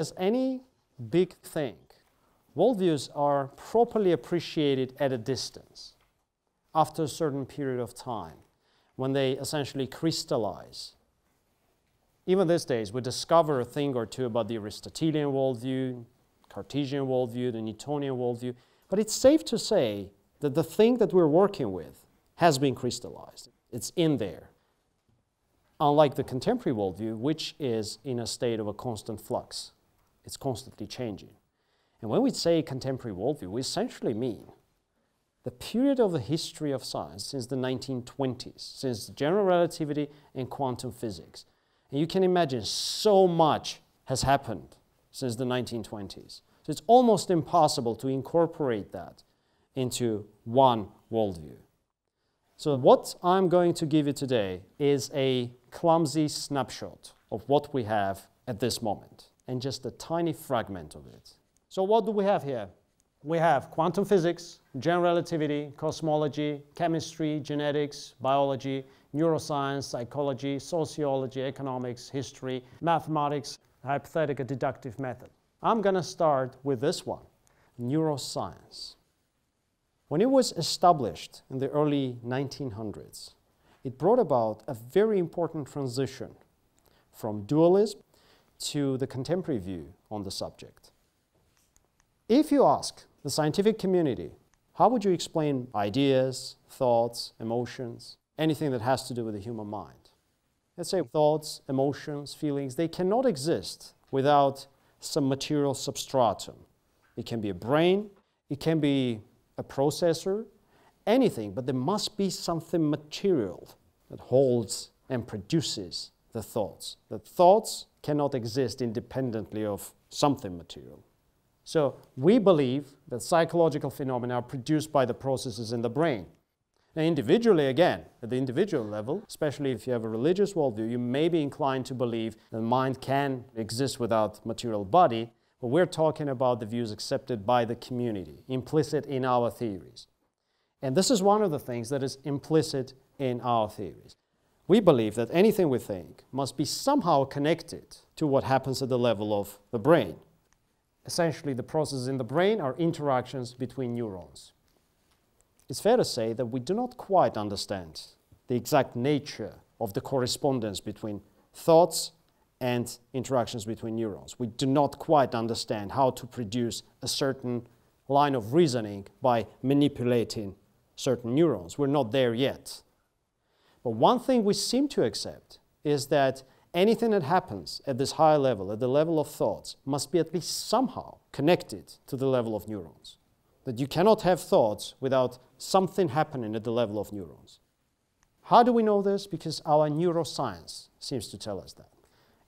As any big thing, worldviews are properly appreciated at a distance after a certain period of time when they essentially crystallize. Even these days, we discover a thing or two about the Aristotelian worldview, Cartesian worldview, the Newtonian worldview, but it's safe to say that the thing that we're working with has been crystallized. It's in there. Unlike the contemporary worldview, which is in a state of a constant flux, it's constantly changing. And when we say contemporary worldview, we essentially mean the period of the history of science since the 1920s, since general relativity and quantum physics. And you can imagine so much has happened since the 1920s. So it's almost impossible to incorporate that into one worldview. So what I'm going to give you today is a clumsy snapshot of what we have at this moment and just a tiny fragment of it. So what do we have here? We have quantum physics, general relativity, cosmology, chemistry, genetics, biology, neuroscience, psychology, sociology, economics, history, mathematics, hypothetical deductive method. I'm going to start with this one, neuroscience. When it was established in the early 1900s, it brought about a very important transition from dualism to the contemporary view on the subject. If you ask the scientific community, how would you explain ideas, thoughts, emotions, anything that has to do with the human mind? Let's say thoughts, emotions, feelings, they cannot exist without some material substratum. It can be a brain, it can be a processor, anything, but there must be something material that holds and produces the thoughts. The thoughts cannot exist independently of something material. So we believe that psychological phenomena are produced by the processes in the brain. Now, individually, again, at the individual level, especially if you have a religious worldview, you may be inclined to believe that mind can exist without material body, but we're talking about the views accepted by the community, implicit in our theories. And this is one of the things that is implicit in our theories. We believe that anything we think must be somehow connected to what happens at the level of the brain. Essentially, the processes in the brain are interactions between neurons it's fair to say that we do not quite understand the exact nature of the correspondence between thoughts and interactions between neurons. We do not quite understand how to produce a certain line of reasoning by manipulating certain neurons. We're not there yet. But one thing we seem to accept is that anything that happens at this higher level, at the level of thoughts, must be at least somehow connected to the level of neurons that you cannot have thoughts without something happening at the level of neurons. How do we know this? Because our neuroscience seems to tell us that.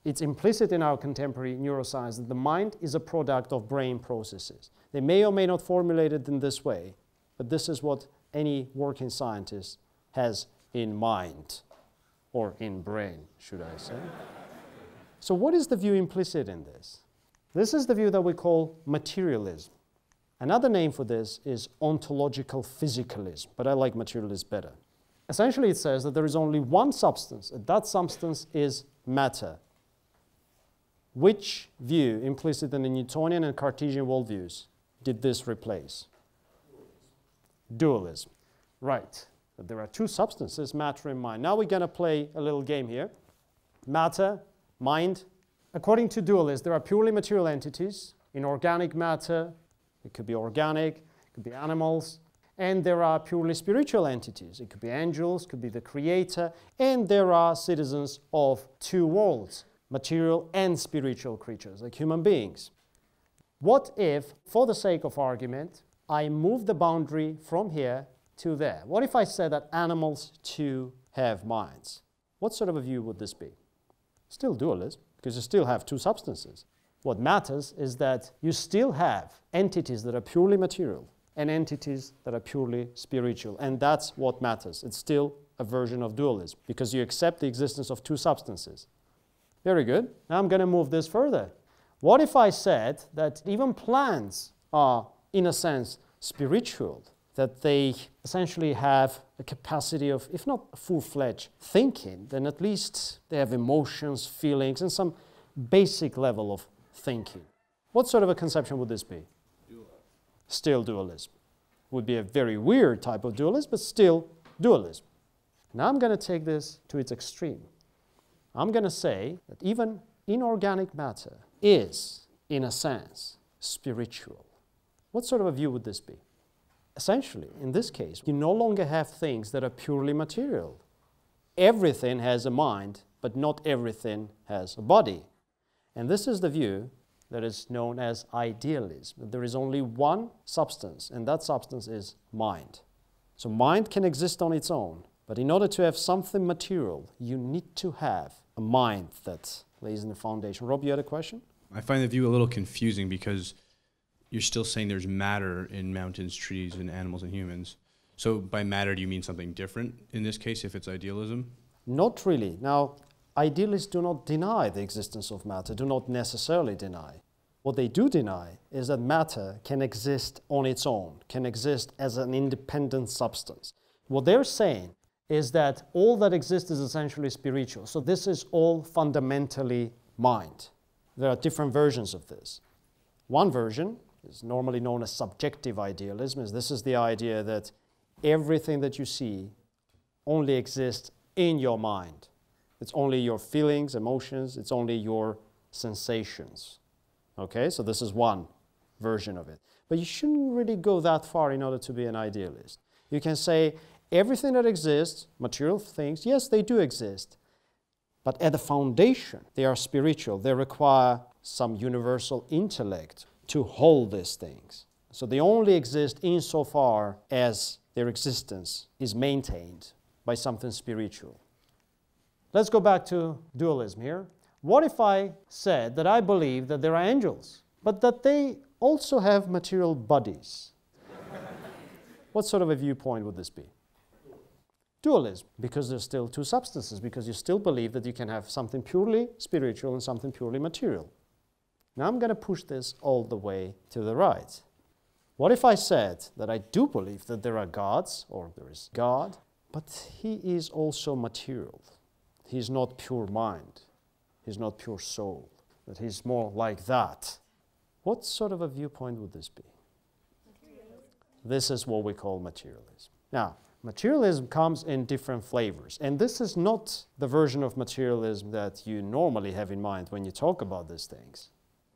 It's implicit in our contemporary neuroscience that the mind is a product of brain processes. They may or may not formulate it in this way, but this is what any working scientist has in mind, or in brain, should I say. so what is the view implicit in this? This is the view that we call materialism. Another name for this is ontological physicalism, but I like materialism better. Essentially, it says that there is only one substance, and that substance is matter. Which view, implicit in the Newtonian and Cartesian worldviews, did this replace? Dualism. Right. But there are two substances, matter and mind. Now we're going to play a little game here. Matter, mind. According to dualists, there are purely material entities. Inorganic matter, it could be organic, it could be animals. And there are purely spiritual entities. It could be angels, could be the creator. And there are citizens of two worlds, material and spiritual creatures, like human beings. What if, for the sake of argument, I move the boundary from here to there? What if I said that animals too have minds? What sort of a view would this be? Still dualism, because you still have two substances. What matters is that you still have entities that are purely material and entities that are purely spiritual. And that's what matters. It's still a version of dualism because you accept the existence of two substances. Very good. Now I'm going to move this further. What if I said that even plants are, in a sense, spiritual? That they essentially have a capacity of, if not full fledged thinking, then at least they have emotions, feelings, and some basic level of thinking. What sort of a conception would this be? Dualism. Still dualism. Would be a very weird type of dualism, but still dualism. Now I'm going to take this to its extreme. I'm going to say that even inorganic matter is, in a sense, spiritual. What sort of a view would this be? Essentially, in this case, you no longer have things that are purely material. Everything has a mind, but not everything has a body. And this is the view that is known as idealism. There is only one substance, and that substance is mind. So, mind can exist on its own, but in order to have something material, you need to have a mind that lays in the foundation. Rob, you had a question? I find the view a little confusing because you're still saying there's matter in mountains, trees, and animals and humans. So by matter, do you mean something different in this case if it's idealism? Not really. Now, idealists do not deny the existence of matter, do not necessarily deny. What they do deny is that matter can exist on its own, can exist as an independent substance. What they're saying is that all that exists is essentially spiritual. So this is all fundamentally mind. There are different versions of this. One version is normally known as subjective idealism, is this is the idea that everything that you see only exists in your mind. It's only your feelings, emotions, it's only your sensations. Okay, so this is one version of it. But you shouldn't really go that far in order to be an idealist. You can say everything that exists, material things, yes, they do exist. But at the foundation, they are spiritual. They require some universal intellect to hold these things. So they only exist insofar as their existence is maintained by something spiritual. Let's go back to dualism here. What if I said that I believe that there are angels, but that they also have material bodies? what sort of a viewpoint would this be? Dualism, because there's still two substances, because you still believe that you can have something purely spiritual and something purely material. Now I'm going to push this all the way to the right. What if I said that I do believe that there are gods, or there is God, but he is also material? He's not pure mind, he's not pure soul, that he's more like that. What sort of a viewpoint would this be? This is what we call materialism. Now, materialism comes in different flavors, and this is not the version of materialism that you normally have in mind when you talk about these things.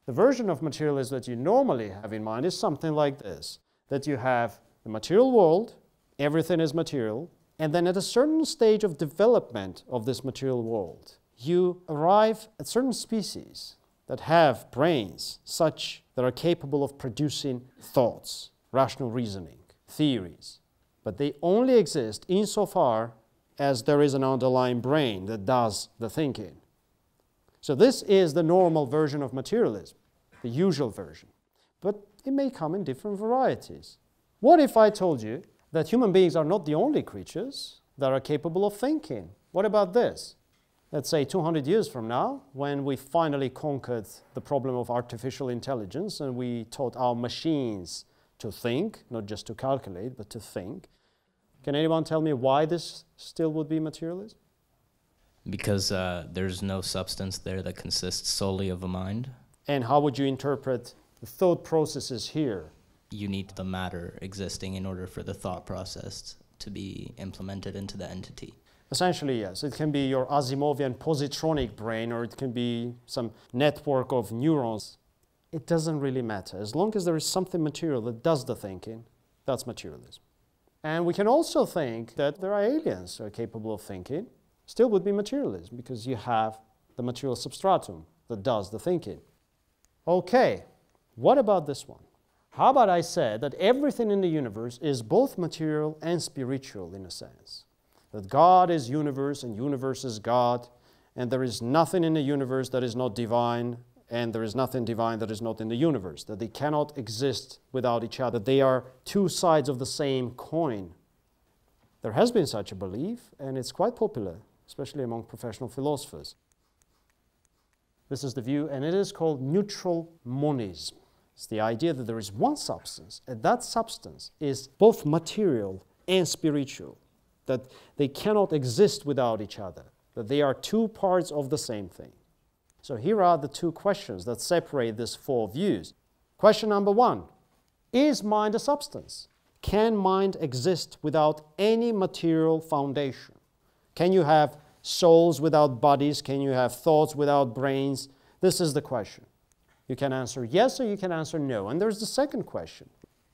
The version of materialism that you normally have in mind is something like this that you have the material world, everything is material, and then at a certain stage of development of this material world, you arrive at certain species that have brains such that are capable of producing thoughts, rational reasoning, theories. But they only exist insofar as there is an underlying brain that does the thinking. So this is the normal version of materialism, the usual version. But it may come in different varieties. What if I told you that human beings are not the only creatures that are capable of thinking? What about this? Let's say 200 years from now, when we finally conquered the problem of artificial intelligence and we taught our machines to think, not just to calculate, but to think. Can anyone tell me why this still would be materialism? because uh, there's no substance there that consists solely of a mind. And how would you interpret the thought processes here? You need the matter existing in order for the thought process to be implemented into the entity. Essentially, yes. It can be your Asimovian positronic brain or it can be some network of neurons. It doesn't really matter. As long as there is something material that does the thinking, that's materialism. And we can also think that there are aliens who are capable of thinking still would be materialism because you have the material substratum that does the thinking. Okay, what about this one? How about I said that everything in the universe is both material and spiritual in a sense? That God is universe and universe is God, and there is nothing in the universe that is not divine, and there is nothing divine that is not in the universe, that they cannot exist without each other. They are two sides of the same coin. There has been such a belief, and it's quite popular especially among professional philosophers. This is the view, and it is called neutral monism. It's the idea that there is one substance, and that substance is both material and spiritual, that they cannot exist without each other, that they are two parts of the same thing. So here are the two questions that separate these four views. Question number one Is mind a substance? Can mind exist without any material foundation? Can you have souls without bodies? Can you have thoughts without brains? This is the question. You can answer yes or you can answer no. And there's the second question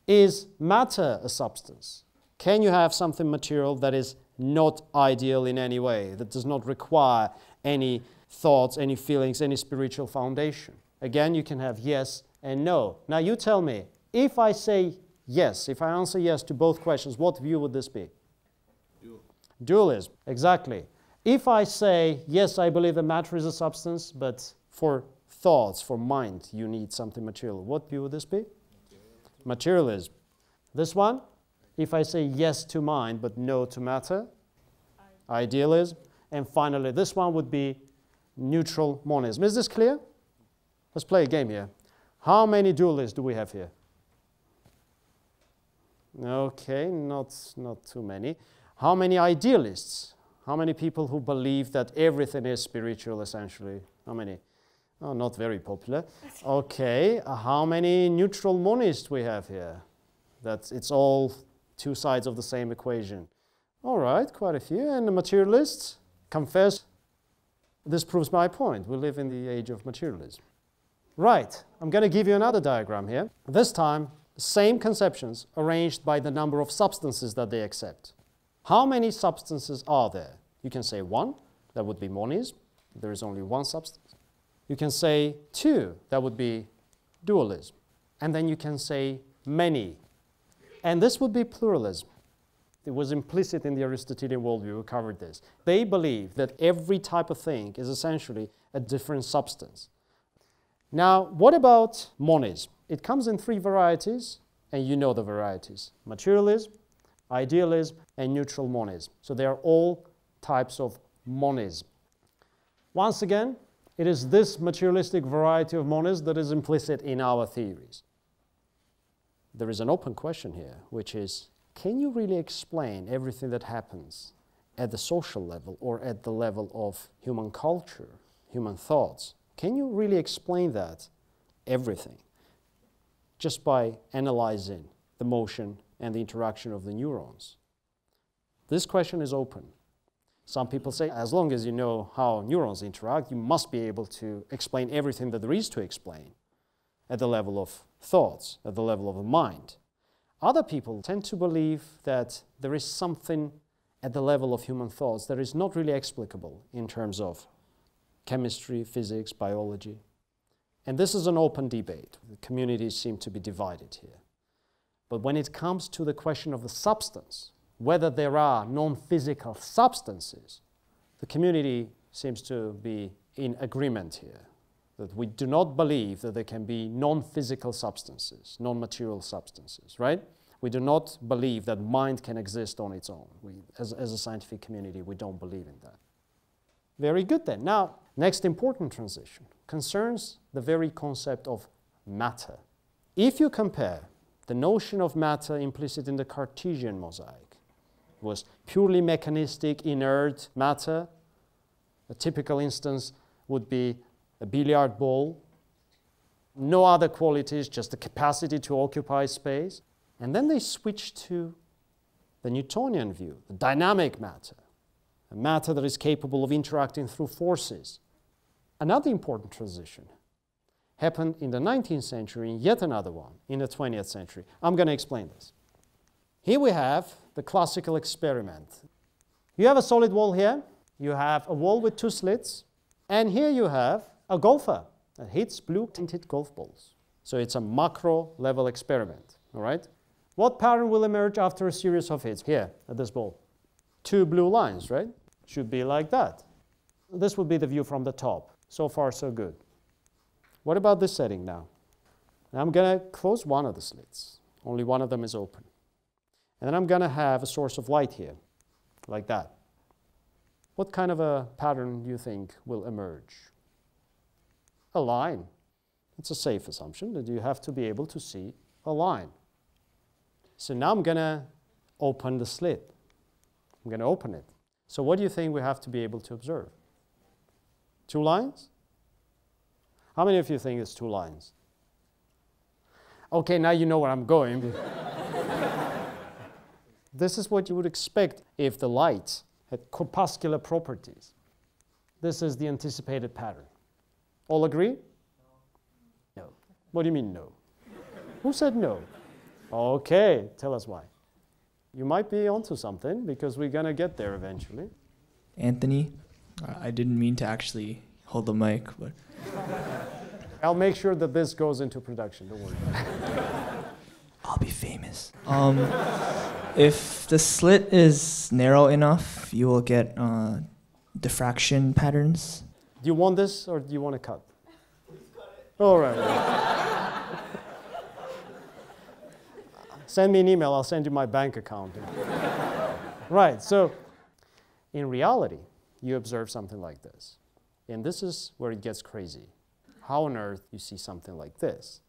Is matter a substance? Can you have something material that is not ideal in any way, that does not require any thoughts, any feelings, any spiritual foundation? Again, you can have yes and no. Now you tell me, if I say yes, if I answer yes to both questions, what view would this be? Dual. Dualism, exactly. If I say yes, I believe that matter is a substance, but for thoughts, for mind, you need something material, what view would this be? Materialism. Materialism. This one, if I say yes to mind but no to matter, idealism. And finally, this one would be neutral monism. Is this clear? Let's play a game here. How many dualists do we have here? Okay, not, not too many. How many idealists? How many people who believe that everything is spiritual essentially? How many? Oh, not very popular. Okay, how many neutral monists we have here? That it's all two sides of the same equation. All right, quite a few. And the materialists confess this proves my point. We live in the age of materialism. Right, I'm going to give you another diagram here. This time, same conceptions arranged by the number of substances that they accept. How many substances are there? You can say one, that would be monism. There is only one substance. You can say two, that would be dualism. And then you can say many, and this would be pluralism. It was implicit in the Aristotelian worldview, we covered this. They believe that every type of thing is essentially a different substance. Now, what about monism? It comes in three varieties, and you know the varieties materialism, idealism, and neutral monism. So they are all types of monism. Once again, it is this materialistic variety of monism that is implicit in our theories there is an open question here, which is can you really explain everything that happens at the social level or at the level of human culture, human thoughts? Can you really explain that, everything, just by analyzing the motion and the interaction of the neurons? This question is open. Some people say, as long as you know how neurons interact, you must be able to explain everything that there is to explain at the level of thoughts, at the level of the mind. Other people tend to believe that there is something at the level of human thoughts that is not really explicable in terms of chemistry, physics, biology. And this is an open debate. The communities seem to be divided here. But when it comes to the question of the substance, whether there are non physical substances, the community seems to be in agreement here that we do not believe that there can be non-physical substances, non-material substances, right? We do not believe that mind can exist on its own. We, as, as a scientific community, we don't believe in that. Very good then. Now, next important transition concerns the very concept of matter. If you compare the notion of matter implicit in the Cartesian mosaic was purely mechanistic, inert matter, a typical instance would be a billiard ball, no other qualities, just the capacity to occupy space. And then they switch to the Newtonian view, the dynamic matter, a matter that is capable of interacting through forces. Another important transition happened in the 19th century, and yet another one in the 20th century. I'm going to explain this. Here we have the classical experiment. You have a solid wall here, you have a wall with two slits, and here you have a golfer that hits blue tinted golf balls. So it's a macro level experiment, all right? What pattern will emerge after a series of hits here at this ball? Two blue lines, right? Should be like that. This would be the view from the top. So far, so good. What about this setting now? I'm going to close one of the slits. Only one of them is open. And then I'm going to have a source of light here, like that. What kind of a pattern do you think will emerge? a line. It's a safe assumption that you have to be able to see a line. So now I'm going to open the slit. I'm going to open it. So what do you think we have to be able to observe? Two lines? How many of you think it's two lines? Okay, now you know where I'm going. this is what you would expect if the light had corpuscular properties. This is the anticipated pattern. All agree? No. What do you mean, no? Who said no? Okay, tell us why. You might be onto something because we're going to get there eventually. Anthony, I didn't mean to actually hold the mic, but. I'll make sure that this goes into production, don't worry. I'll be famous. Um, if the slit is narrow enough, you will get uh, diffraction patterns. Do you want this or do you want to cut? All right. send me an email, I'll send you my bank account. right, so in reality, you observe something like this. And this is where it gets crazy. How on earth you see something like this?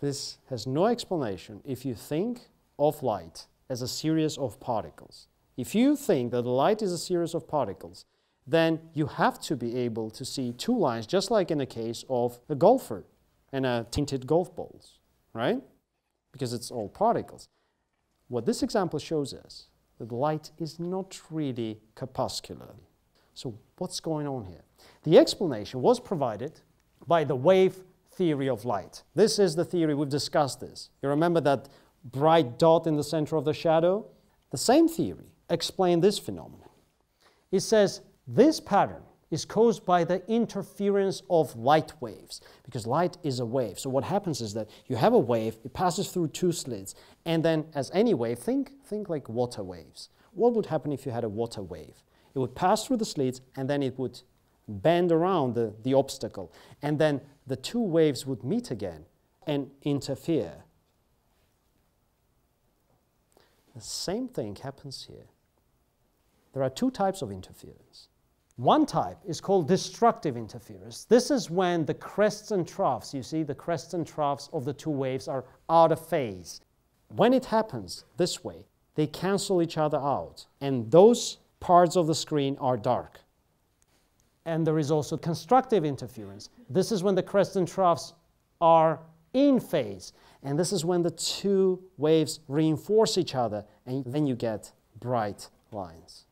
This has no explanation if you think of light as a series of particles. If you think that light is a series of particles, then you have to be able to see two lines, just like in the case of a golfer and a tinted golf balls, right? Because it's all particles. What this example shows us that light is not really corpuscular. So what's going on here? The explanation was provided by the wave theory of light. This is the theory, we've discussed this. You remember that bright dot in the center of the shadow? The same theory explained this phenomenon. It says this pattern is caused by the interference of light waves because light is a wave. So what happens is that you have a wave, it passes through two slits, and then as any wave, think, think like water waves. What would happen if you had a water wave? It would pass through the slits and then it would bend around the, the obstacle. And then the two waves would meet again and interfere. The same thing happens here. There are two types of interference. One type is called destructive interference. This is when the crests and troughs, you see, the crests and troughs of the two waves are out of phase. When it happens this way, they cancel each other out, and those parts of the screen are dark. And there is also constructive interference. This is when the crests and troughs are in phase, and this is when the two waves reinforce each other, and then you get bright lines.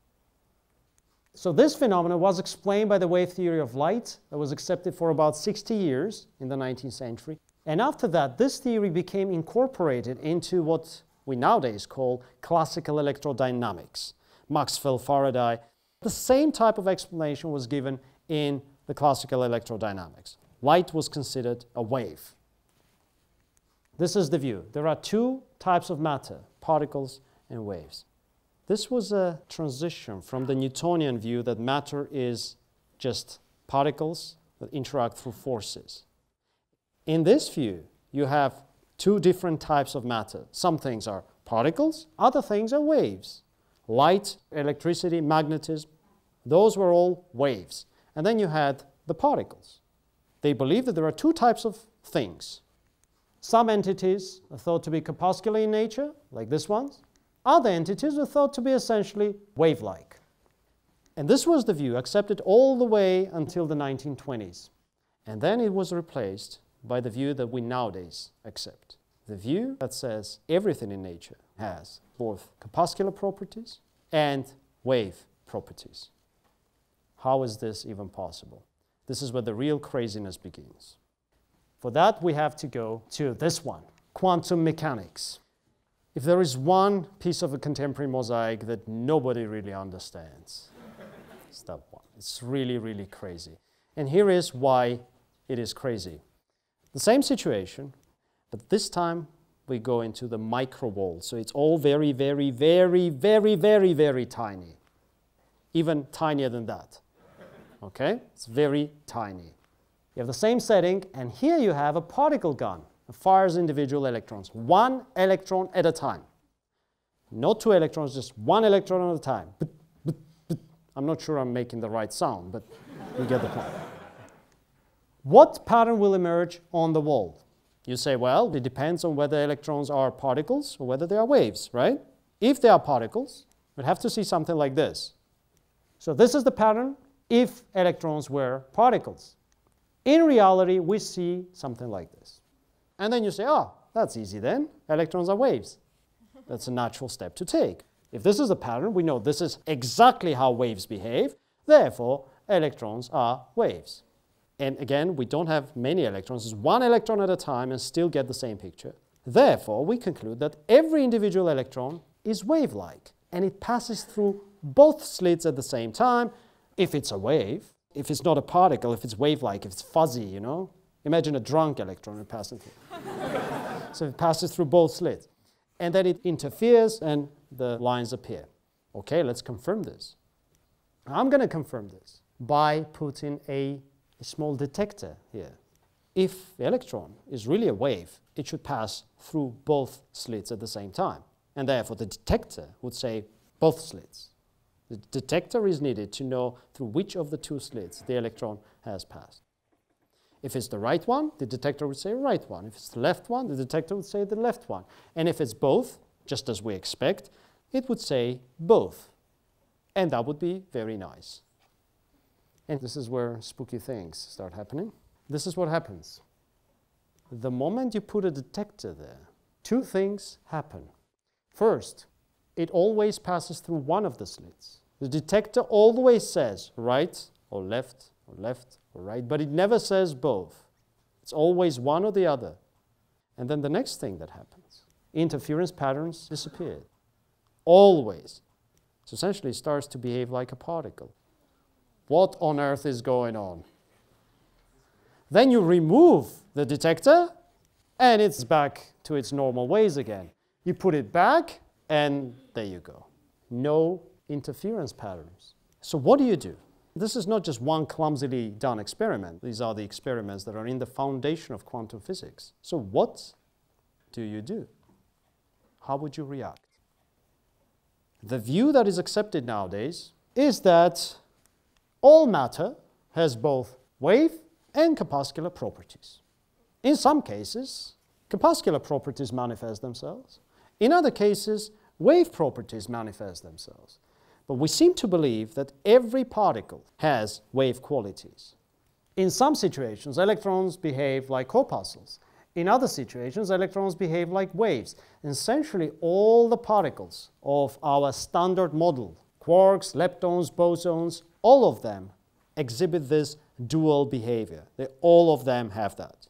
So this phenomenon was explained by the wave theory of light that was accepted for about 60 years in the 19th century. And after that, this theory became incorporated into what we nowadays call classical electrodynamics. Maxwell, Faraday. The same type of explanation was given in the classical electrodynamics. Light was considered a wave. This is the view. There are two types of matter, particles and waves. This was a transition from the Newtonian view that matter is just particles that interact through forces. In this view, you have two different types of matter. Some things are particles, other things are waves. Light, electricity, magnetism, those were all waves. And then you had the particles. They believed that there are two types of things. Some entities are thought to be corpuscular in nature, like this one, other entities were thought to be essentially wave-like. And this was the view accepted all the way until the 1920s. And then it was replaced by the view that we nowadays accept. The view that says everything in nature has both corpuscular properties and wave properties. How is this even possible? This is where the real craziness begins. For that, we have to go to this one, quantum mechanics. If there is one piece of a contemporary mosaic that nobody really understands, it's that one. It's really, really crazy. And here is why it is crazy. The same situation, but this time we go into the micro world. So it's all very, very, very, very, very, very tiny. Even tinier than that. Okay? It's very tiny. You have the same setting, and here you have a particle gun fires individual electrons, one electron at a time. Not two electrons, just one electron at a time. I'm not sure I'm making the right sound, but you get the point. What pattern will emerge on the wall? You say, well, it depends on whether electrons are particles or whether they are waves, right? If they are particles, we'd have to see something like this. So this is the pattern if electrons were particles. In reality, we see something like this. And then you say, oh, that's easy then. Electrons are waves. That's a natural step to take. If this is a pattern, we know this is exactly how waves behave. Therefore, electrons are waves. And again, we don't have many electrons. It's one electron at a time and still get the same picture. Therefore, we conclude that every individual electron is wave-like and it passes through both slits at the same time if it's a wave. If it's not a particle, if it's wave-like, if it's fuzzy, you know. Imagine a drunk electron passing through. so it passes through both slits. And then it interferes and the lines appear. Okay, let's confirm this. I'm going to confirm this by putting a, a small detector here. If the electron is really a wave, it should pass through both slits at the same time. And therefore, the detector would say both slits. The detector is needed to know through which of the two slits the electron has passed. If it's the right one, the detector would say right one. If it's the left one, the detector would say the left one. And if it's both, just as we expect, it would say both. And that would be very nice. And this is where spooky things start happening. This is what happens. The moment you put a detector there, two things happen. First, it always passes through one of the slits. The detector always says right or left or left or right, but it never says both. It's always one or the other. And then the next thing that happens interference patterns disappear. Always. So essentially, it starts to behave like a particle. What on earth is going on? Then you remove the detector, and it's back to its normal ways again. You put it back, and there you go. No interference patterns. So what do you do? This is not just one clumsily done experiment. These are the experiments that are in the foundation of quantum physics. So what do you do? How would you react? The view that is accepted nowadays is that all matter has both wave and corpuscular properties. In some cases, corpuscular properties manifest themselves. In other cases, wave properties manifest themselves. But we seem to believe that every particle has wave qualities. In some situations, electrons behave like corpuscles. In other situations, electrons behave like waves. Essentially, all the particles of our standard model, quarks, leptons, bosons, all of them exhibit this dual behavior. They, all of them have that.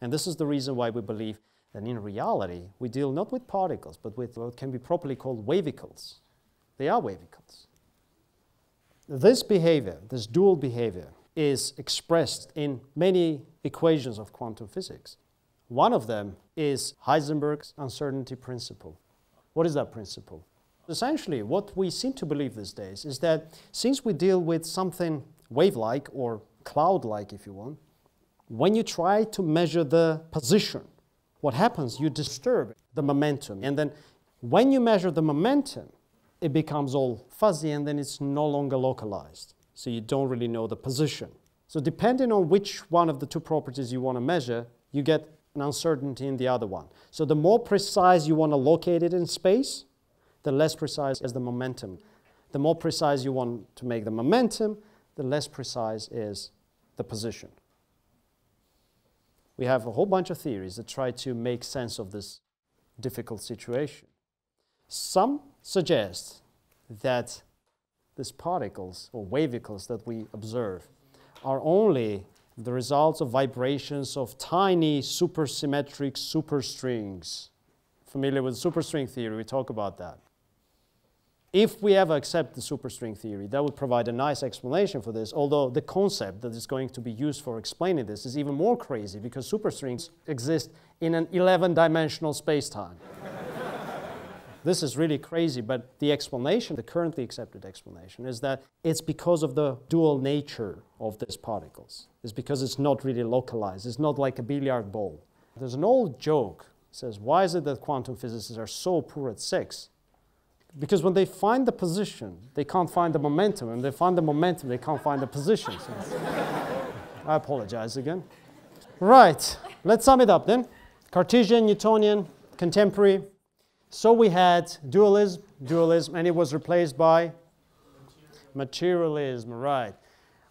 And this is the reason why we believe that in reality, we deal not with particles, but with what can be properly called wavicles. They are wavicles. This behavior, this dual behavior, is expressed in many equations of quantum physics. One of them is Heisenberg's uncertainty principle. What is that principle? Essentially, what we seem to believe these days is that since we deal with something wave-like or cloud-like, if you want, when you try to measure the position, what happens? You disturb the momentum. And then when you measure the momentum, it becomes all fuzzy and then it's no longer localized. So you don't really know the position. So depending on which one of the two properties you want to measure, you get an uncertainty in the other one. So the more precise you want to locate it in space, the less precise is the momentum. The more precise you want to make the momentum, the less precise is the position. We have a whole bunch of theories that try to make sense of this difficult situation. Some suggest that these particles or wavicles that we observe are only the results of vibrations of tiny supersymmetric superstrings. Familiar with superstring theory, we talk about that. If we ever accept the superstring theory, that would provide a nice explanation for this, although the concept that is going to be used for explaining this is even more crazy because superstrings exist in an 11-dimensional space-time. This is really crazy, but the explanation, the currently accepted explanation, is that it's because of the dual nature of these particles. It's because it's not really localized. It's not like a billiard ball. There's an old joke. Says, why is it that quantum physicists are so poor at sex? Because when they find the position, they can't find the momentum. And they find the momentum, they can't find the position. So I apologize again. Right, let's sum it up then. Cartesian, Newtonian, contemporary, so we had dualism, dualism, and it was replaced by materialism, right.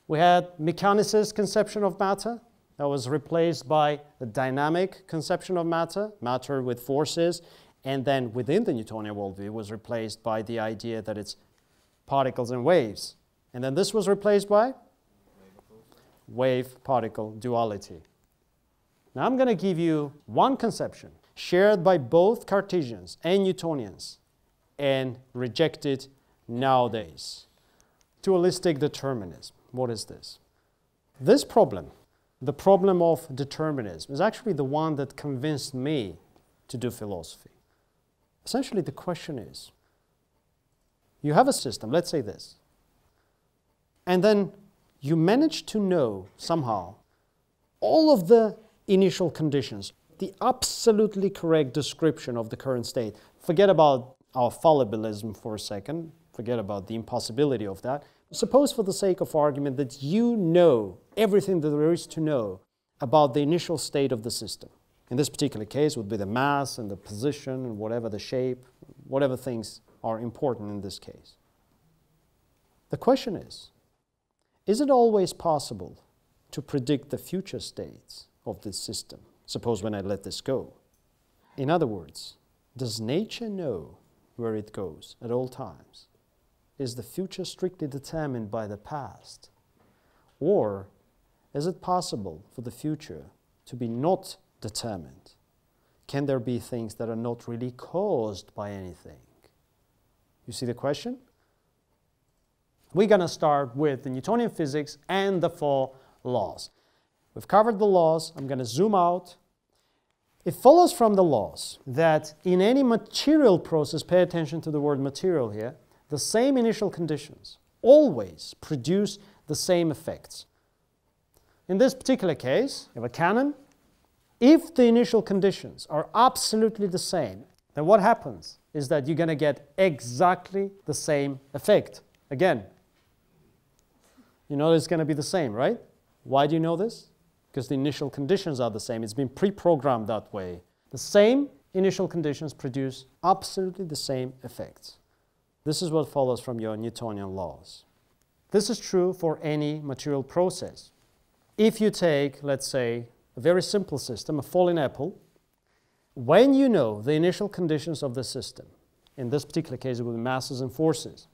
We had mechanicist conception of matter that was replaced by the dynamic conception of matter, matter with forces, and then within the Newtonian worldview was replaced by the idea that it's particles and waves. And then this was replaced by wave particle duality. Now I'm going to give you one conception shared by both Cartesians and Newtonians and rejected nowadays. Dualistic determinism. What is this? This problem, the problem of determinism, is actually the one that convinced me to do philosophy. Essentially, the question is you have a system, let's say this, and then you manage to know somehow all of the initial conditions, the absolutely correct description of the current state. Forget about our fallibilism for a second, forget about the impossibility of that. Suppose, for the sake of argument, that you know everything that there is to know about the initial state of the system. In this particular case, would be the mass and the position and whatever the shape, whatever things are important in this case. The question is is it always possible to predict the future states of this system? Suppose when I let this go. In other words, does nature know where it goes at all times? Is the future strictly determined by the past? Or is it possible for the future to be not determined? Can there be things that are not really caused by anything? You see the question? We're going to start with the Newtonian physics and the four laws. We've covered the laws. I'm going to zoom out. It follows from the laws that in any material process, pay attention to the word material here, the same initial conditions always produce the same effects. In this particular case, you have a cannon. If the initial conditions are absolutely the same, then what happens is that you're going to get exactly the same effect. Again, you know it's going to be the same, right? Why do you know this? Because the initial conditions are the same. It's been pre programmed that way. The same initial conditions produce absolutely the same effects. This is what follows from your Newtonian laws. This is true for any material process. If you take, let's say, a very simple system, a falling apple, when you know the initial conditions of the system, in this particular case it will be masses and forces,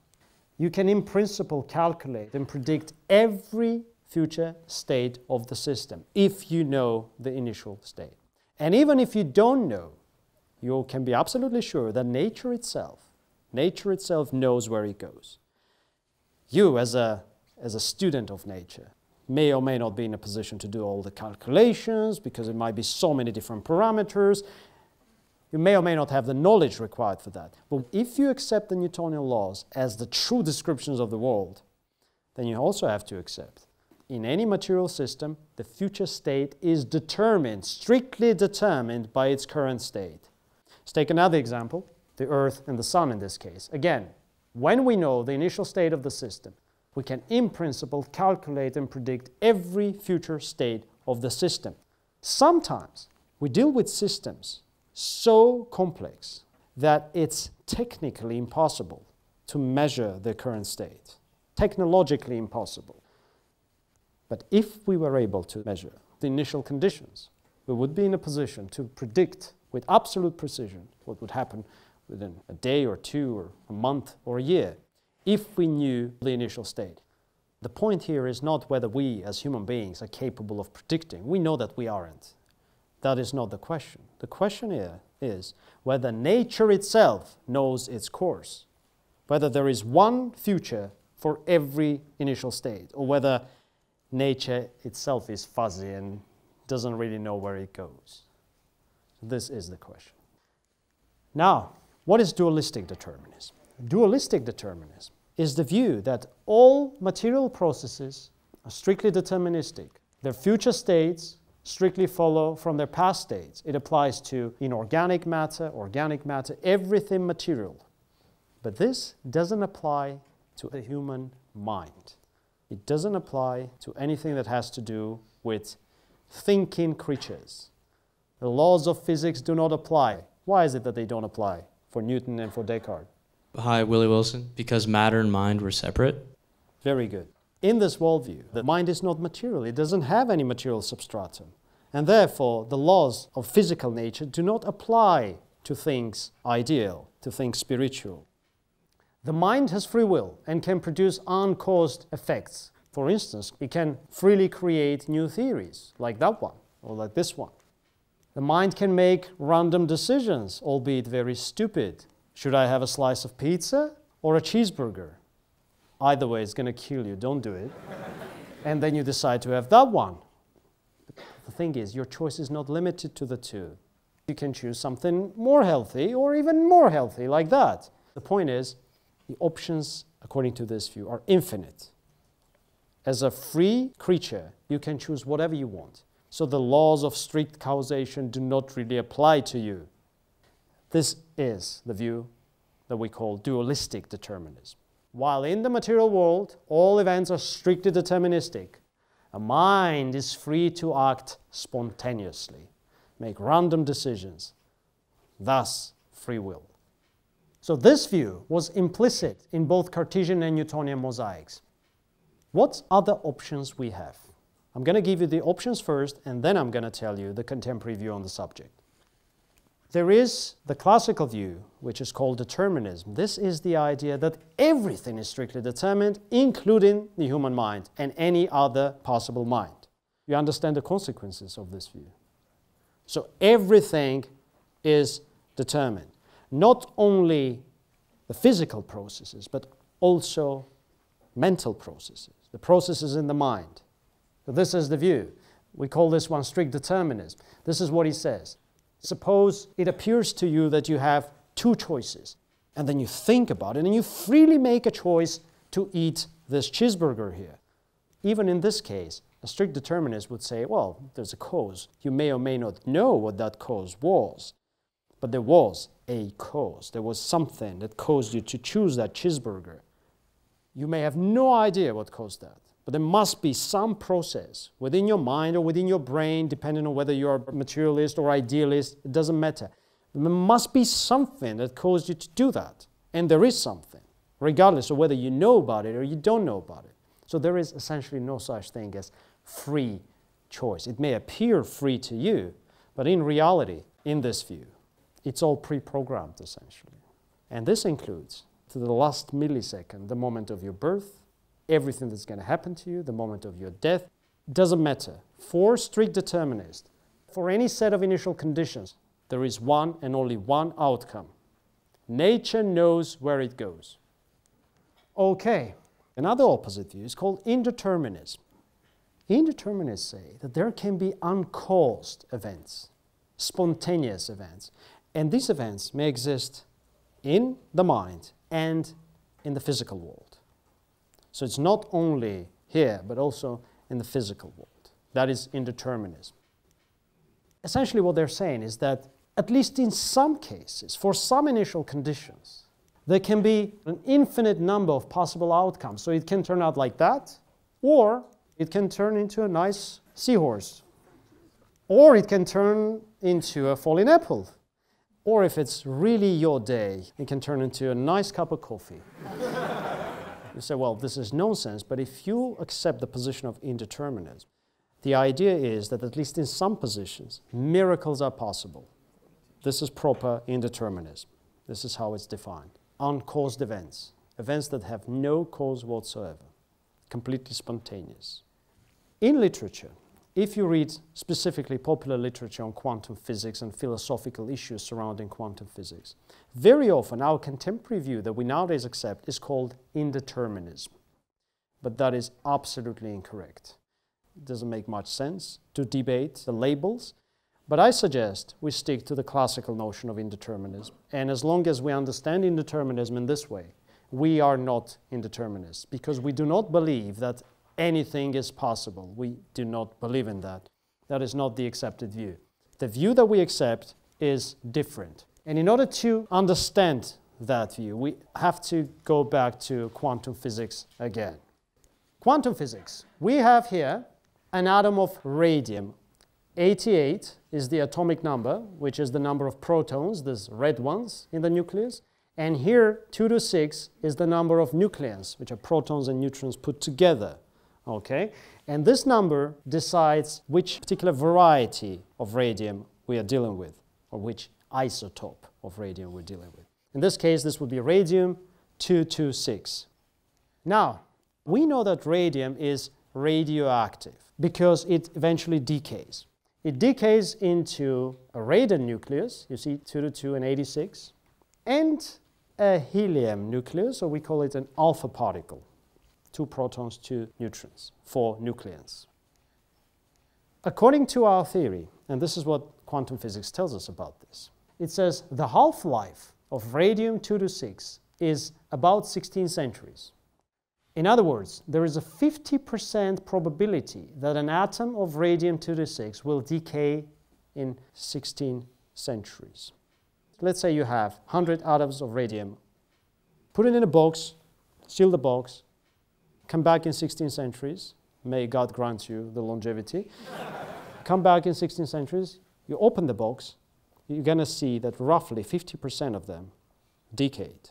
you can in principle calculate and predict every future state of the system if you know the initial state. And even if you don't know, you can be absolutely sure that nature itself, nature itself knows where it goes. You, as a, as a student of nature, may or may not be in a position to do all the calculations because it might be so many different parameters. You may or may not have the knowledge required for that. But if you accept the Newtonian laws as the true descriptions of the world, then you also have to accept in any material system, the future state is determined, strictly determined by its current state. Let's take another example, the Earth and the Sun in this case. Again, when we know the initial state of the system, we can in principle calculate and predict every future state of the system. Sometimes we deal with systems so complex that it's technically impossible to measure the current state, technologically impossible. But if we were able to measure the initial conditions, we would be in a position to predict with absolute precision what would happen within a day or two or a month or a year if we knew the initial state. The point here is not whether we as human beings are capable of predicting. We know that we aren't. That is not the question. The question here is whether nature itself knows its course, whether there is one future for every initial state, or whether nature itself is fuzzy and doesn't really know where it goes. This is the question. Now, what is dualistic determinism? Dualistic determinism is the view that all material processes are strictly deterministic. Their future states strictly follow from their past states. It applies to inorganic matter, organic matter, everything material. But this doesn't apply to the human mind. It doesn't apply to anything that has to do with thinking creatures. The laws of physics do not apply. Why is it that they don't apply for Newton and for Descartes? Hi, Willie Wilson. Because matter and mind were separate. Very good. In this worldview, the mind is not material, it doesn't have any material substratum. And therefore, the laws of physical nature do not apply to things ideal, to things spiritual. The mind has free will and can produce uncaused effects. For instance, it can freely create new theories, like that one or like this one. The mind can make random decisions, albeit very stupid. Should I have a slice of pizza or a cheeseburger? Either way, it's going to kill you. Don't do it. and then you decide to have that one. But the thing is, your choice is not limited to the two. You can choose something more healthy or even more healthy, like that. The point is, the options, according to this view, are infinite. As a free creature, you can choose whatever you want. So the laws of strict causation do not really apply to you. This is the view that we call dualistic determinism. While in the material world, all events are strictly deterministic, a mind is free to act spontaneously, make random decisions, thus, free will. So, this view was implicit in both Cartesian and Newtonian mosaics. What other options we have? I'm going to give you the options first, and then I'm going to tell you the contemporary view on the subject. There is the classical view, which is called determinism. This is the idea that everything is strictly determined, including the human mind and any other possible mind. You understand the consequences of this view. So everything is determined. Not only the physical processes, but also mental processes, the processes in the mind. So this is the view. We call this one strict determinism. This is what he says. Suppose it appears to you that you have two choices, and then you think about it and you freely make a choice to eat this cheeseburger here. Even in this case, a strict determinist would say, well, there's a cause. You may or may not know what that cause was, but there was a cause. There was something that caused you to choose that cheeseburger. You may have no idea what caused that. But there must be some process within your mind or within your brain, depending on whether you're a materialist or idealist, it doesn't matter. There must be something that caused you to do that. And there is something, regardless of whether you know about it or you don't know about it. So there is essentially no such thing as free choice. It may appear free to you, but in reality, in this view, it's all pre programmed essentially. And this includes to the last millisecond, the moment of your birth, everything that's going to happen to you, the moment of your death. Doesn't matter. For strict determinists, for any set of initial conditions, there is one and only one outcome. Nature knows where it goes. Okay, another opposite view is called indeterminism. Indeterminists say that there can be uncaused events, spontaneous events, and these events may exist in the mind and in the physical world. So it's not only here, but also in the physical world. That is indeterminism. Essentially, what they're saying is that, at least in some cases, for some initial conditions, there can be an infinite number of possible outcomes. So it can turn out like that, or it can turn into a nice seahorse, or it can turn into a falling apple, or if it's really your day, it can turn into a nice cup of coffee. You say, well, this is nonsense, but if you accept the position of indeterminism, the idea is that at least in some positions, miracles are possible. This is proper indeterminism. This is how it's defined. Uncaused events, events that have no cause whatsoever, completely spontaneous. In literature, if you read specifically popular literature on quantum physics and philosophical issues surrounding quantum physics, very often our contemporary view that we nowadays accept is called indeterminism. But that is absolutely incorrect. It doesn't make much sense to debate the labels, but I suggest we stick to the classical notion of indeterminism. And as long as we understand indeterminism in this way, we are not indeterminists because we do not believe that anything is possible. We do not believe in that. That is not the accepted view. The view that we accept is different. And in order to understand that view, we have to go back to quantum physics again. Quantum physics. We have here an atom of radium. 88 is the atomic number, which is the number of protons, these red ones in the nucleus. And here, 2 to 6 is the number of nucleons, which are protons and neutrons put together. Okay? And this number decides which particular variety of radium we are dealing with, or which isotope of radium we're dealing with. In this case, this would be radium 226. Now, we know that radium is radioactive because it eventually decays. It decays into a radon nucleus, you see 222 and 86, and a helium nucleus, so we call it an alpha particle. Two protons, two neutrons, four nucleons. According to our theory, and this is what quantum physics tells us about this, it says the half life of radium 226 is about 16 centuries. In other words, there is a 50% probability that an atom of radium 226 will decay in 16 centuries. Let's say you have 100 atoms of radium, put it in a box, seal the box, come back in 16 centuries, may God grant you the longevity. come back in 16 centuries, you open the box, you're going to see that roughly 50% of them decayed.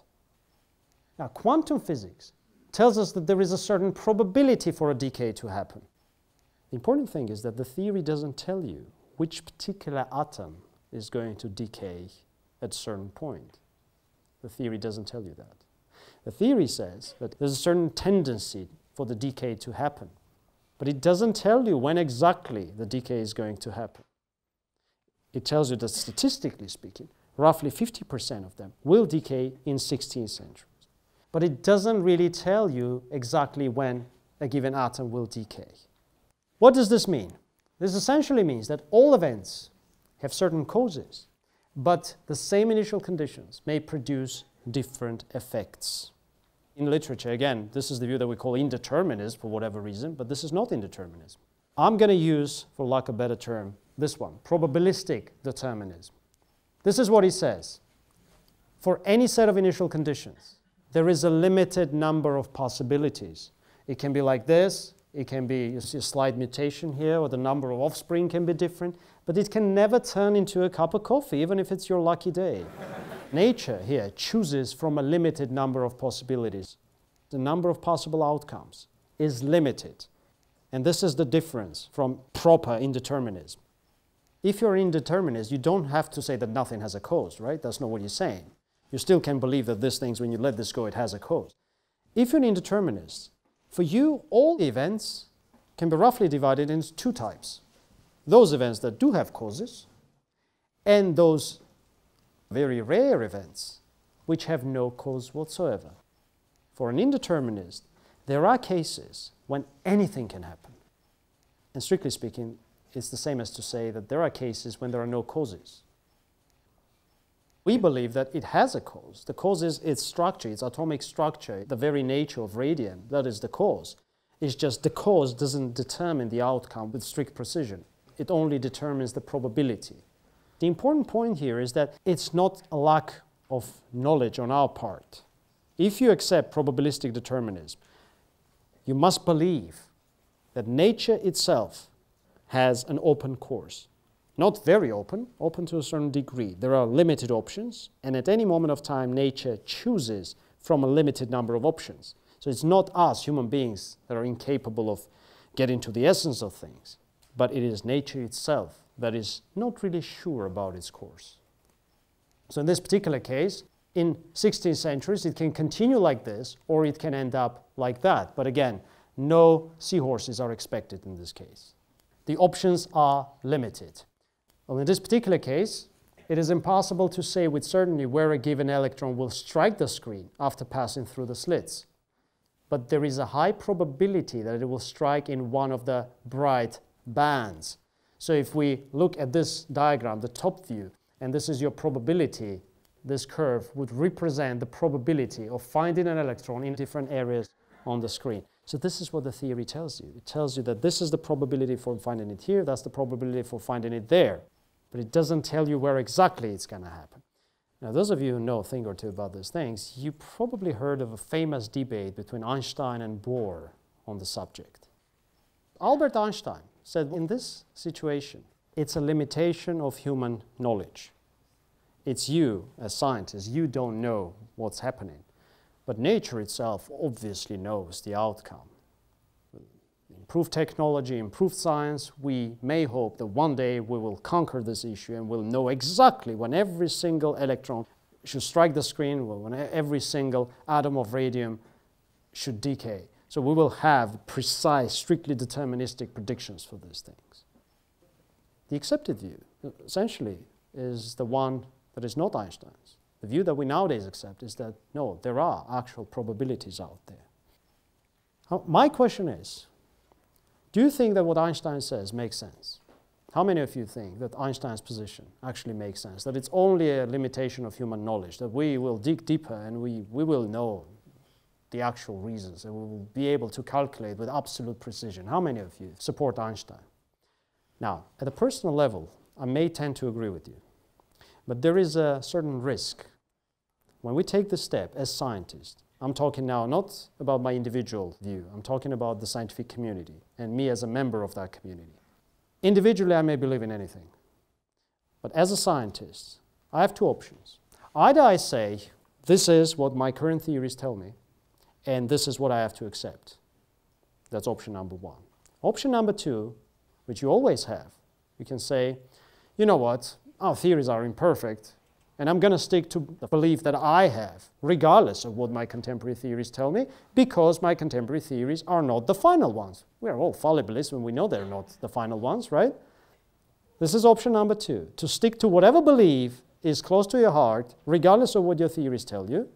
Now, quantum physics tells us that there is a certain probability for a decay to happen. The important thing is that the theory doesn't tell you which particular atom is going to decay at a certain point. The theory doesn't tell you that. The theory says that there's a certain tendency for the decay to happen, but it doesn't tell you when exactly the decay is going to happen. It tells you that statistically speaking, roughly 50% of them will decay in 16th centuries. but it doesn't really tell you exactly when a given atom will decay. What does this mean? This essentially means that all events have certain causes, but the same initial conditions may produce different effects. In literature, again, this is the view that we call indeterminism for whatever reason, but this is not indeterminism. I'm going to use, for lack of a better term, this one probabilistic determinism. This is what he says. For any set of initial conditions, there is a limited number of possibilities. It can be like this, it can be you see a slight mutation here, or the number of offspring can be different, but it can never turn into a cup of coffee, even if it's your lucky day. Nature here chooses from a limited number of possibilities. The number of possible outcomes is limited. And this is the difference from proper indeterminism. If you're indeterminist, you don't have to say that nothing has a cause, right? That's not what you're saying. You still can believe that this thing, when you let this go, it has a cause. If you're an indeterminist, for you, all events can be roughly divided into two types. Those events that do have causes, and those very rare events which have no cause whatsoever. For an indeterminist, there are cases when anything can happen. And strictly speaking, it's the same as to say that there are cases when there are no causes. We believe that it has a cause. The cause is its structure, its atomic structure, the very nature of radium. That is the cause. It's just the cause doesn't determine the outcome with strict precision. It only determines the probability. The important point here is that it's not a lack of knowledge on our part. If you accept probabilistic determinism, you must believe that nature itself has an open course. Not very open, open to a certain degree. There are limited options, and at any moment of time, nature chooses from a limited number of options. So it's not us, human beings, that are incapable of getting to the essence of things, but it is nature itself that is not really sure about its course. So in this particular case, in 16th centuries, it can continue like this, or it can end up like that. But again, no seahorses are expected in this case. The options are limited. Well, in this particular case, it is impossible to say with certainty where a given electron will strike the screen after passing through the slits. But there is a high probability that it will strike in one of the bright bands. So if we look at this diagram, the top view, and this is your probability, this curve would represent the probability of finding an electron in different areas on the screen. So this is what the theory tells you. It tells you that this is the probability for finding it here, that's the probability for finding it there but it doesn't tell you where exactly it's going to happen. Now, those of you who know a thing or two about these things, you probably heard of a famous debate between Einstein and Bohr on the subject. Albert Einstein said in this situation, it's a limitation of human knowledge. It's you, as scientists, you don't know what's happening. But nature itself obviously knows the outcome. The improved technology, improved science, we may hope that one day we will conquer this issue and we'll know exactly when every single electron should strike the screen, when every single atom of radium should decay. So we will have precise, strictly deterministic predictions for these things. The accepted view, essentially, is the one that is not Einstein's. The view that we nowadays accept is that no, there are actual probabilities out there. My question is do you think that what Einstein says makes sense? How many of you think that Einstein's position actually makes sense? That it's only a limitation of human knowledge, that we will dig deeper and we, we will know the actual reasons and we will be able to calculate with absolute precision. How many of you support Einstein? Now, at a personal level, I may tend to agree with you, but there is a certain risk. When we take the step as scientists, I'm talking now not about my individual view, I'm talking about the scientific community and me as a member of that community. Individually, I may believe in anything, but as a scientist, I have two options. Either I say, this is what my current theories tell me, and this is what I have to accept. That's option number one. Option number two, which you always have, you can say, you know what, our theories are imperfect, and I'm going to stick to the belief that I have, regardless of what my contemporary theories tell me, because my contemporary theories are not the final ones. We are all fallibilists when we know they're not the final ones, right? This is option number two to stick to whatever belief is close to your heart, regardless of what your theories tell you.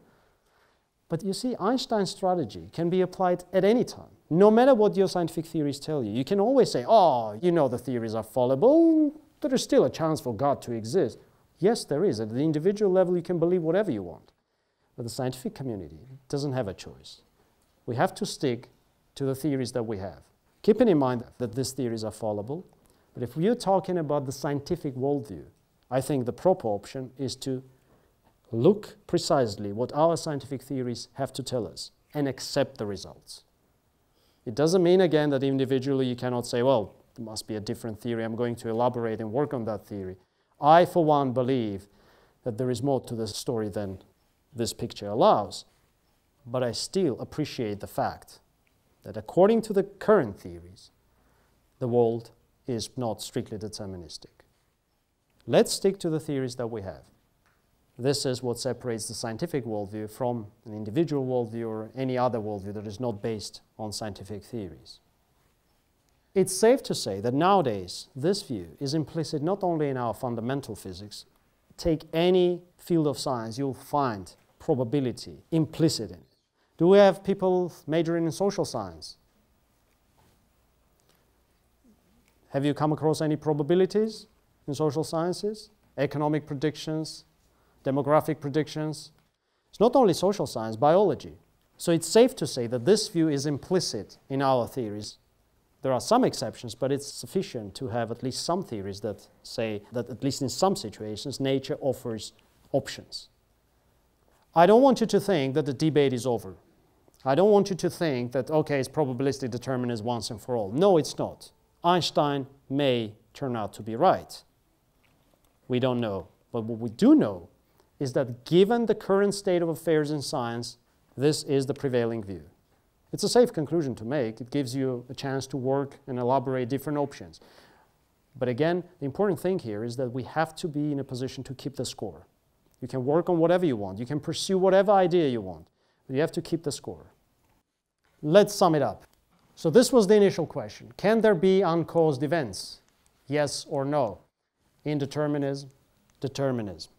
But you see, Einstein's strategy can be applied at any time, no matter what your scientific theories tell you. You can always say, oh, you know the theories are fallible, there is still a chance for God to exist. Yes, there is. At the individual level, you can believe whatever you want. But the scientific community doesn't have a choice. We have to stick to the theories that we have. Keeping in mind that these theories are fallible, but if we're talking about the scientific worldview, I think the proper option is to look precisely what our scientific theories have to tell us and accept the results. It doesn't mean, again, that individually you cannot say, well, there must be a different theory, I'm going to elaborate and work on that theory. I, for one, believe that there is more to the story than this picture allows. But I still appreciate the fact that according to the current theories, the world is not strictly deterministic. Let's stick to the theories that we have. This is what separates the scientific worldview from an individual worldview or any other worldview that is not based on scientific theories. It's safe to say that nowadays this view is implicit not only in our fundamental physics, take any field of science, you'll find probability implicit in it. Do we have people majoring in social science? Have you come across any probabilities in social sciences? Economic predictions, demographic predictions? It's not only social science, biology. So it's safe to say that this view is implicit in our theories there are some exceptions, but it's sufficient to have at least some theories that say that at least in some situations nature offers options. I don't want you to think that the debate is over. I don't want you to think that, okay, it's probabilistic determinism once and for all. No, it's not. Einstein may turn out to be right. We don't know. But what we do know is that given the current state of affairs in science, this is the prevailing view. It's a safe conclusion to make. It gives you a chance to work and elaborate different options. But again, the important thing here is that we have to be in a position to keep the score. You can work on whatever you want. You can pursue whatever idea you want. But you have to keep the score. Let's sum it up. So this was the initial question. Can there be uncaused events? Yes or no? Indeterminism, determinism.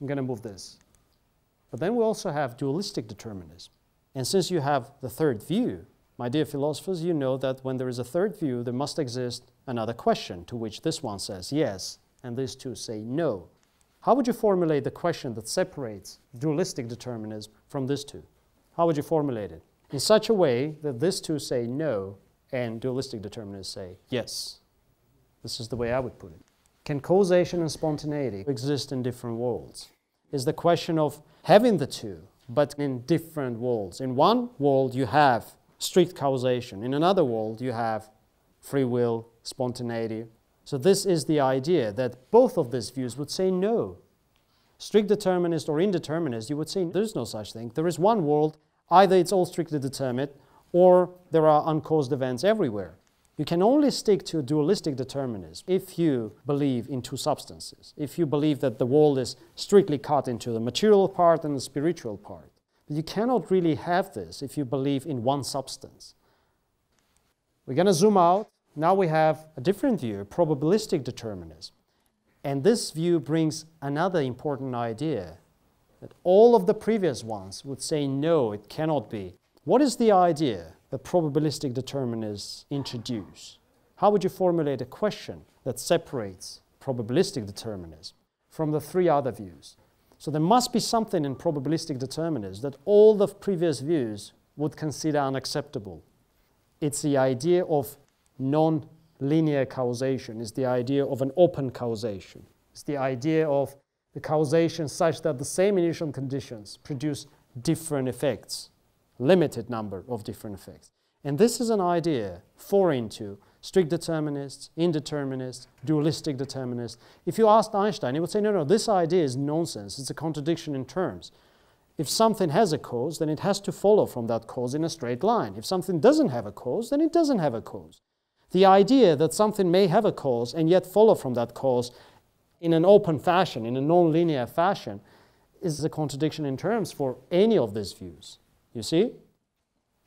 I'm going to move this. But then we also have dualistic determinism. And since you have the third view, my dear philosophers, you know that when there is a third view, there must exist another question to which this one says yes, and these two say no. How would you formulate the question that separates dualistic determinism from these two? How would you formulate it? In such a way that these two say no and dualistic determinists say yes. This is the way I would put it. Can causation and spontaneity exist in different worlds? Is the question of having the two but in different worlds. In one world, you have strict causation. In another world, you have free will, spontaneity. So, this is the idea that both of these views would say no. Strict determinist or indeterminist, you would say there's no such thing. There is one world, either it's all strictly determined or there are uncaused events everywhere. You can only stick to dualistic determinism if you believe in two substances, if you believe that the world is strictly cut into the material part and the spiritual part. But you cannot really have this if you believe in one substance. We're going to zoom out. Now we have a different view, probabilistic determinism. And this view brings another important idea that all of the previous ones would say no, it cannot be. What is the idea that probabilistic determinists introduce? How would you formulate a question that separates probabilistic determinism from the three other views? So there must be something in probabilistic determinism that all the previous views would consider unacceptable. It's the idea of non-linear causation, it's the idea of an open causation. It's the idea of the causation such that the same initial conditions produce different effects, limited number of different effects. And this is an idea foreign to strict determinists, indeterminists, dualistic determinists. If you asked Einstein, he would say, no, no, this idea is nonsense. It's a contradiction in terms. If something has a cause, then it has to follow from that cause in a straight line. If something doesn't have a cause, then it doesn't have a cause. The idea that something may have a cause and yet follow from that cause in an open fashion, in a non-linear fashion, is a contradiction in terms for any of these views. You see?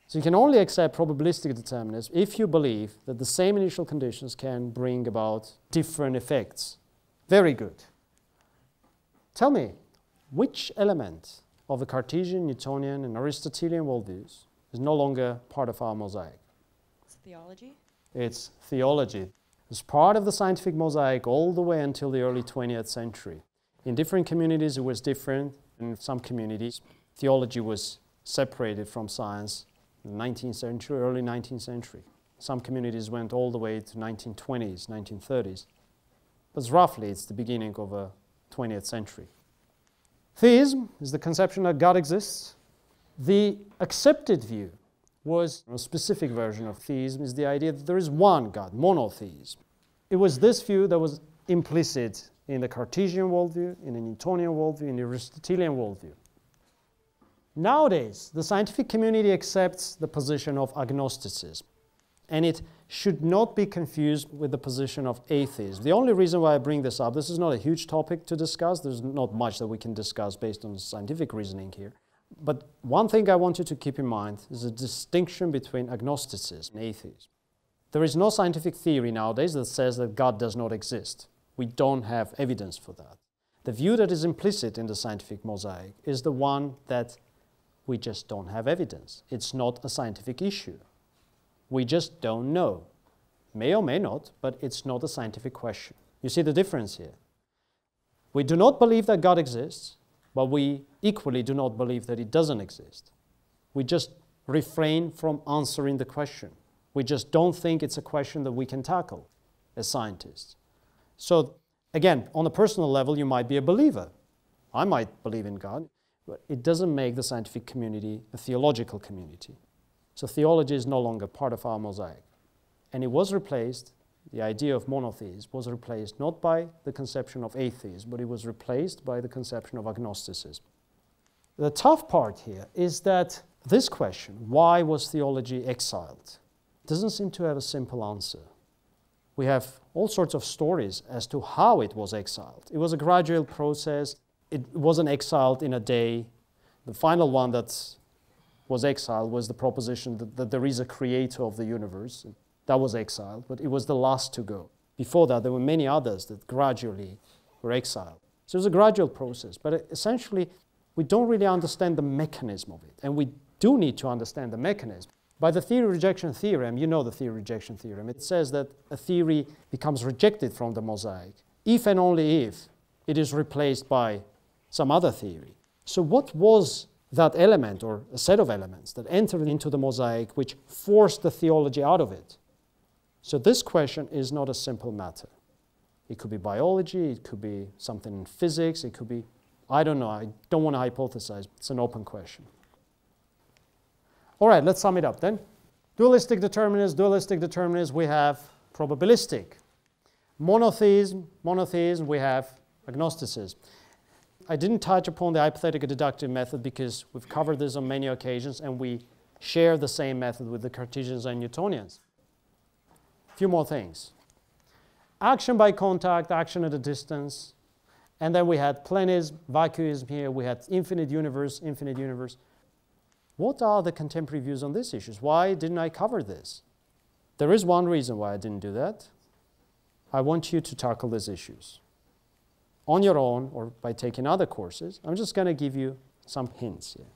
So you can only accept probabilistic determinism if you believe that the same initial conditions can bring about different effects. Very good. Tell me, which element of the Cartesian, Newtonian, and Aristotelian worldviews is no longer part of our mosaic? It's theology. It's theology was part of the scientific mosaic all the way until the early 20th century. In different communities, it was different. In some communities, theology was separated from science in the 19th century, early 19th century. Some communities went all the way to 1920s, 1930s. But roughly, it's the beginning of a 20th century. Theism is the conception that God exists. The accepted view was a specific version of theism is the idea that there is one God, monotheism. It was this view that was implicit in the Cartesian worldview, in the Newtonian worldview, in the Aristotelian worldview. Nowadays, the scientific community accepts the position of agnosticism, and it should not be confused with the position of atheism. The only reason why I bring this up, this is not a huge topic to discuss, there's not much that we can discuss based on scientific reasoning here. But one thing I want you to keep in mind is a distinction between agnosticism and atheism. There is no scientific theory nowadays that says that God does not exist. We don't have evidence for that. The view that is implicit in the scientific mosaic is the one that we just don't have evidence. It's not a scientific issue. We just don't know. May or may not, but it's not a scientific question. You see the difference here? We do not believe that God exists, but we equally do not believe that it doesn't exist. We just refrain from answering the question. We just don't think it's a question that we can tackle as scientists. So, again, on a personal level, you might be a believer. I might believe in God, but it doesn't make the scientific community a theological community. So, theology is no longer part of our mosaic. And it was replaced the idea of monotheism was replaced not by the conception of atheism, but it was replaced by the conception of agnosticism. The tough part here is that this question, why was theology exiled, doesn't seem to have a simple answer. We have all sorts of stories as to how it was exiled. It was a gradual process, it wasn't exiled in a day. The final one that was exiled was the proposition that, that there is a creator of the universe that was exiled, but it was the last to go. Before that, there were many others that gradually were exiled. So it was a gradual process, but essentially, we don't really understand the mechanism of it, and we do need to understand the mechanism. By the theory rejection theorem, you know the theory rejection theorem, it says that a theory becomes rejected from the mosaic if and only if it is replaced by some other theory. So, what was that element or a set of elements that entered into the mosaic which forced the theology out of it? So this question is not a simple matter. It could be biology, it could be something in physics, it could be, I don't know, I don't want to hypothesize, it's an open question. All right, let's sum it up then. Dualistic determinists, dualistic determinists, we have probabilistic. Monotheism, monotheism, we have agnosticism. I didn't touch upon the hypothetical deductive method because we've covered this on many occasions and we share the same method with the Cartesians and Newtonians. A few more things. Action by contact, action at a distance, and then we had plenism, vacuism here, we had infinite universe, infinite universe. What are the contemporary views on these issues? Why didn't I cover this? There is one reason why I didn't do that. I want you to tackle these issues on your own or by taking other courses. I'm just going to give you some hints here.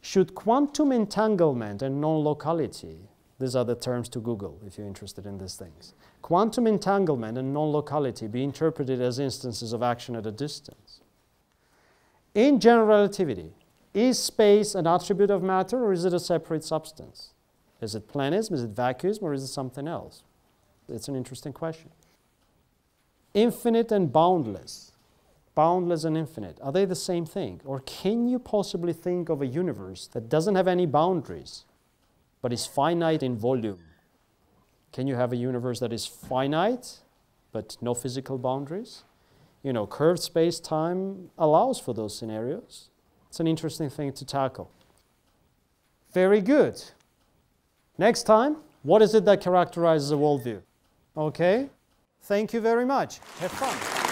Should quantum entanglement and non locality, these are the terms to Google if you're interested in these things, quantum entanglement and non locality be interpreted as instances of action at a distance? In general relativity, is space an attribute of matter or is it a separate substance? Is it plenism, is it vacuism, or is it something else? It's an interesting question. Infinite and boundless, boundless and infinite, are they the same thing? Or can you possibly think of a universe that doesn't have any boundaries, but is finite in volume? Can you have a universe that is finite, but no physical boundaries? You know, curved space time allows for those scenarios. It's an interesting thing to tackle. Very good. Next time, what is it that characterizes a worldview? Okay? Thank you very much. Have fun.